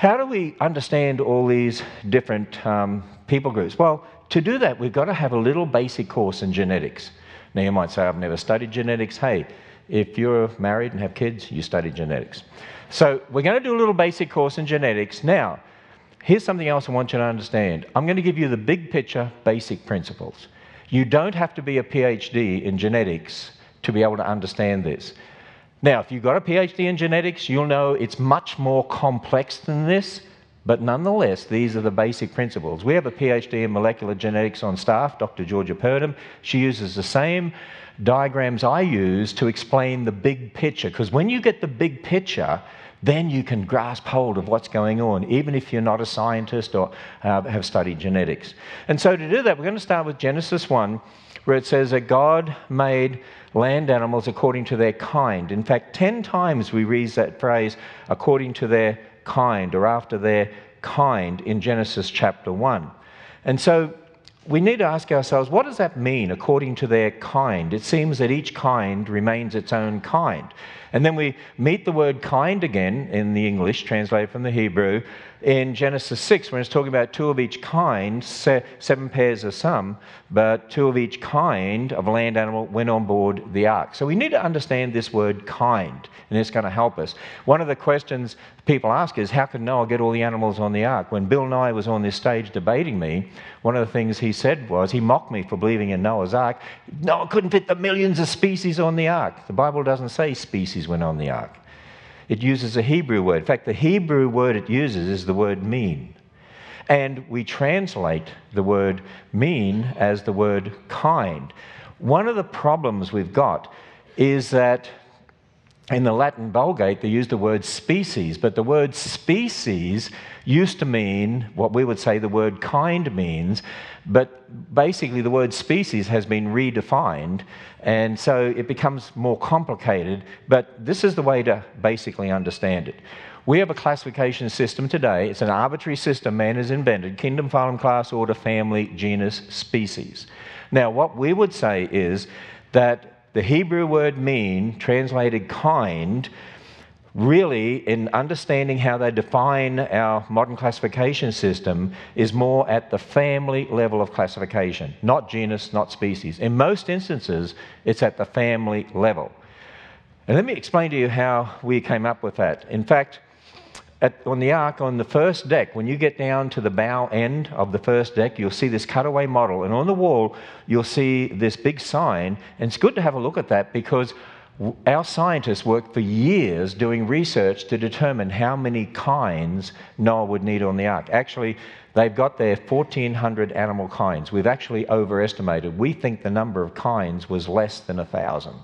how do we understand all these different um, people groups? Well, to do that, we've got to have a little basic course in genetics. Now, you might say, I've never studied genetics. Hey, if you're married and have kids, you study genetics. So, we're going to do a little basic course in genetics. Now, here's something else I want you to understand. I'm going to give you the big picture, basic principles. You don't have to be a PhD in genetics to be able to understand this. Now, if you've got a PhD in genetics, you'll know it's much more complex than this, but nonetheless, these are the basic principles. We have a PhD in molecular genetics on staff, Dr. Georgia Purdom. She uses the same diagrams I use to explain the big picture, because when you get the big picture, then you can grasp hold of what's going on, even if you're not a scientist or uh, have studied genetics. And so, to do that, we're going to start with Genesis 1, where it says that God made land animals according to their kind. In fact, 10 times we read that phrase, according to their kind, or after their kind, in Genesis chapter 1. And so we need to ask ourselves, what does that mean, according to their kind? It seems that each kind remains its own kind. And then we meet the word kind again in the English, translated from the Hebrew, in Genesis 6 when it's talking about two of each kind, seven pairs of some, but two of each kind of land animal went on board the ark. So we need to understand this word kind, and it's going to help us. One of the questions people ask is how could Noah get all the animals on the ark? When Bill Nye was on this stage debating me, one of the things he said was he mocked me for believing in Noah's ark. Noah couldn't fit the millions of species on the ark. The Bible doesn't say species went on the ark it uses a Hebrew word. In fact, the Hebrew word it uses is the word min. And we translate the word min as the word kind. One of the problems we've got is that in the Latin Vulgate, they use the word species, but the word species used to mean what we would say the word kind means, but basically the word species has been redefined, and so it becomes more complicated, but this is the way to basically understand it. We have a classification system today. It's an arbitrary system man has invented kingdom, phylum, class, order, family, genus, species. Now, what we would say is that the Hebrew word min, translated kind, really, in understanding how they define our modern classification system, is more at the family level of classification, not genus, not species. In most instances, it's at the family level. And let me explain to you how we came up with that. In fact, at, on the ark, on the first deck, when you get down to the bow end of the first deck, you'll see this cutaway model. And on the wall, you'll see this big sign. And it's good to have a look at that because our scientists worked for years doing research to determine how many kinds Noah would need on the ark. Actually, they've got their 1,400 animal kinds. We've actually overestimated. We think the number of kinds was less than a 1,000.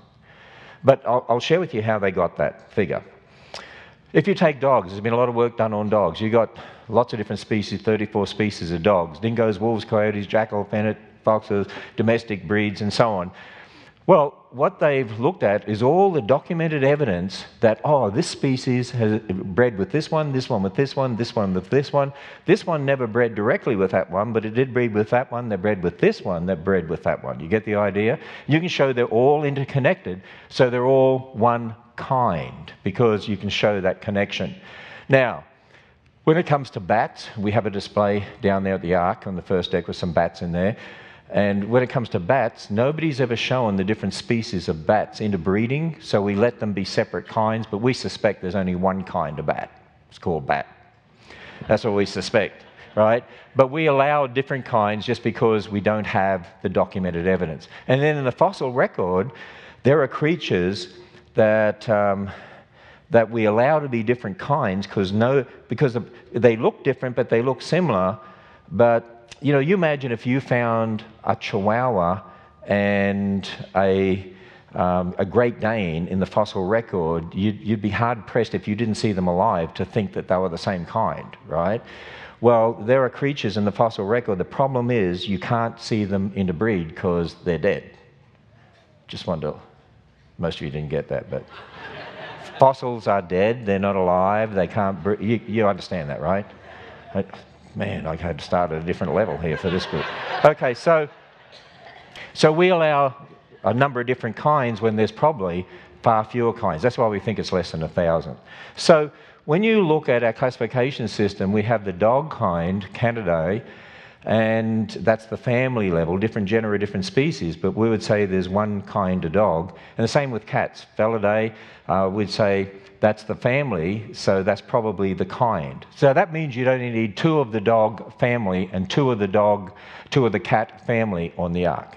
But I'll, I'll share with you how they got that figure. If you take dogs, there's been a lot of work done on dogs. You've got lots of different species, 34 species of dogs dingoes, wolves, coyotes, jackal, fennec, foxes, domestic breeds, and so on. Well, what they've looked at is all the documented evidence that, oh, this species has bred with this one, this one with this one, this one with this one. This one never bred directly with that one, but it did breed with that one, that bred with this one, that bred with that one. You get the idea? You can show they're all interconnected, so they're all one kind because you can show that connection. Now, when it comes to bats, we have a display down there at the Ark on the first deck with some bats in there. And when it comes to bats, nobody's ever shown the different species of bats interbreeding, so we let them be separate kinds, but we suspect there's only one kind of bat. It's called bat. That's what we suspect, right? But we allow different kinds just because we don't have the documented evidence. And then in the fossil record, there are creatures that, um, that we allow to be different kinds because no, because they look different, but they look similar. But you know, you imagine if you found a Chihuahua and a um, a Great Dane in the fossil record, you'd, you'd be hard pressed if you didn't see them alive to think that they were the same kind, right? Well, there are creatures in the fossil record. The problem is you can't see them interbreed because they're dead. Just wanted to most of you didn't get that, but fossils are dead. They're not alive. They can't. Breathe. You, you understand that, right? Uh, man, I had to start at a different level here for this group. Okay, so so we allow a number of different kinds when there's probably far fewer kinds. That's why we think it's less than a thousand. So when you look at our classification system, we have the dog kind, Canidae, and that's the family level, different genera, different species, but we would say there's one kind of dog. And the same with cats. Felidae, uh, we'd say that's the family, so that's probably the kind. So that means you'd only need two of the dog family and two of the dog, two of the cat family on the ark.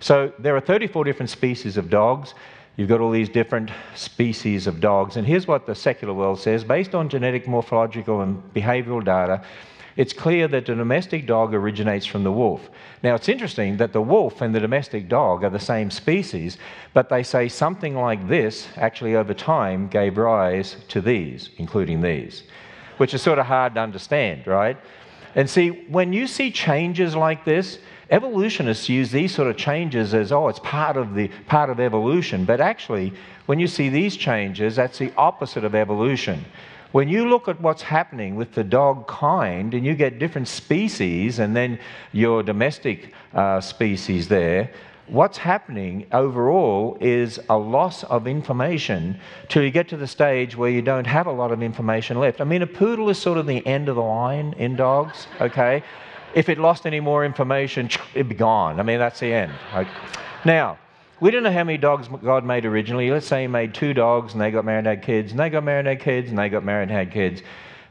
So there are 34 different species of dogs. You've got all these different species of dogs. And here's what the secular world says based on genetic, morphological, and behavioral data, it's clear that the domestic dog originates from the wolf. Now, it's interesting that the wolf and the domestic dog are the same species, but they say something like this actually over time gave rise to these, including these, which is sort of hard to understand, right? And see, when you see changes like this, evolutionists use these sort of changes as oh it's part of the part of evolution but actually when you see these changes that's the opposite of evolution when you look at what's happening with the dog kind and you get different species and then your domestic uh, species there, what's happening overall is a loss of information till you get to the stage where you don't have a lot of information left. I mean, a poodle is sort of the end of the line in dogs, okay? If it lost any more information, it'd be gone. I mean, that's the end. Right? Now, we don't know how many dogs God made originally. Let's say He made two dogs and they got married and had kids, and they got married and had kids, and they got married and had kids.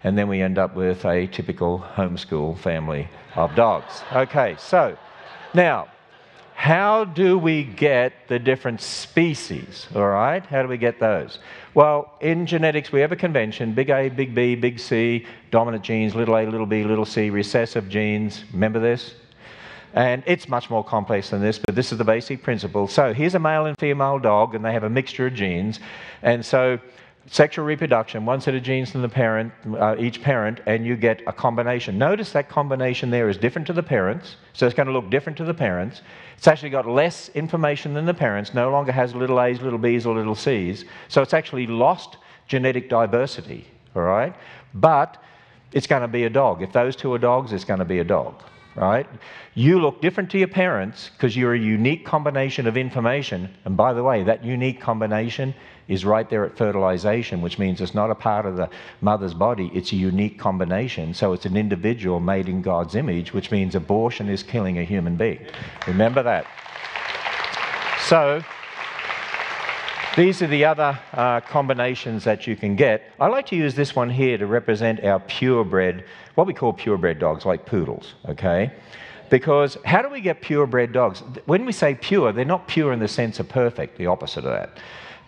And then we end up with a typical homeschool family of dogs. Okay, so now, how do we get the different species? All right, how do we get those? Well, in genetics, we have a convention big A, big B, big C, dominant genes, little a, little b, little c, recessive genes. Remember this? And it's much more complex than this, but this is the basic principle. So here's a male and female dog, and they have a mixture of genes. And so sexual reproduction, one set of genes from the parent, uh, each parent, and you get a combination. Notice that combination there is different to the parents, so it's going to look different to the parents. It's actually got less information than the parents, no longer has little a's, little b's, or little c's. So it's actually lost genetic diversity, all right? But it's going to be a dog. If those two are dogs, it's going to be a dog right? You look different to your parents because you're a unique combination of information. And by the way, that unique combination is right there at fertilization, which means it's not a part of the mother's body, it's a unique combination. So it's an individual made in God's image, which means abortion is killing a human being. Remember that. So, these are the other uh, combinations that you can get. I like to use this one here to represent our purebred, what we call purebred dogs, like poodles, okay? Because how do we get purebred dogs? When we say pure, they're not pure in the sense of perfect, the opposite of that.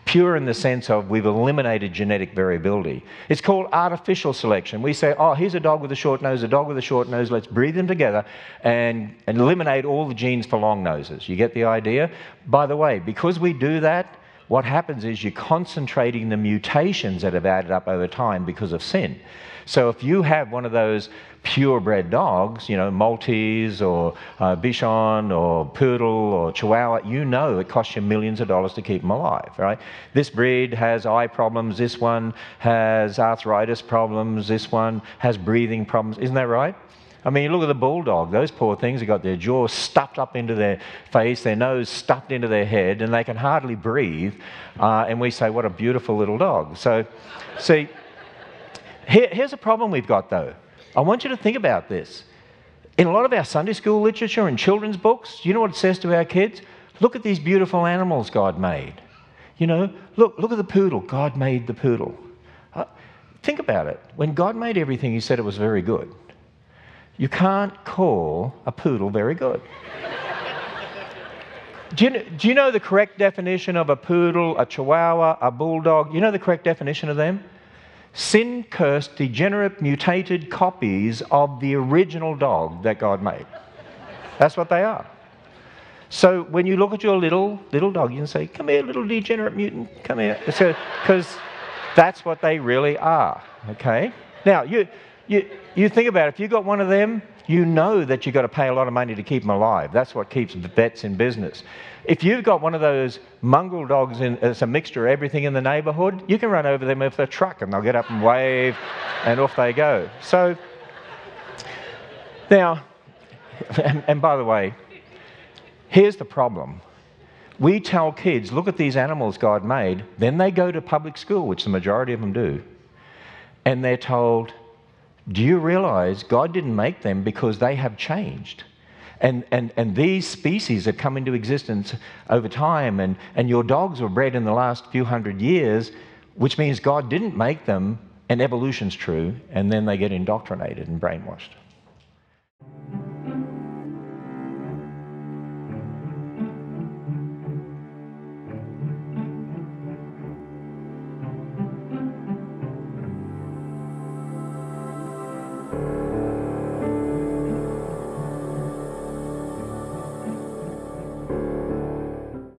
Pure in the sense of we've eliminated genetic variability. It's called artificial selection. We say, oh, here's a dog with a short nose, a dog with a short nose, let's breed them together and, and eliminate all the genes for long noses. You get the idea? By the way, because we do that, what happens is you're concentrating the mutations that have added up over time because of sin. So if you have one of those purebred dogs, you know, Maltese or uh, Bichon or Poodle or Chihuahua, you know it costs you millions of dollars to keep them alive, right? This breed has eye problems, this one has arthritis problems, this one has breathing problems. Isn't that right? I mean, you look at the bulldog, those poor things have got their jaws stuffed up into their face, their nose stuffed into their head, and they can hardly breathe. Uh, and we say, what a beautiful little dog. So, see, here, here's a problem we've got though. I want you to think about this. In a lot of our Sunday school literature and children's books, you know what it says to our kids? Look at these beautiful animals God made. You know, look, look at the poodle. God made the poodle. Uh, think about it. When God made everything, He said it was very good. You can't call a poodle very good. do, you, do you know the correct definition of a poodle, a chihuahua, a bulldog? You know the correct definition of them? Sin cursed, degenerate, mutated copies of the original dog that God made. That's what they are. So when you look at your little little dog, you can say, "Come here, little degenerate mutant, come here," because that's what they really are. Okay. Now you you, you think about it, if you've got one of them, you know that you've got to pay a lot of money to keep them alive. That's what keeps vets in business. If you've got one of those mongrel dogs, in, it's a mixture of everything in the neighborhood, you can run over them with a truck and they'll get up and wave and off they go. So, now, and, and by the way, here's the problem. We tell kids, look at these animals God made, then they go to public school, which the majority of them do and they're told, Do you realize God didn't make them because they have changed? And, and, and these species have come into existence over time, and, and your dogs were bred in the last few hundred years, which means God didn't make them, and evolution's true, and then they get indoctrinated and brainwashed.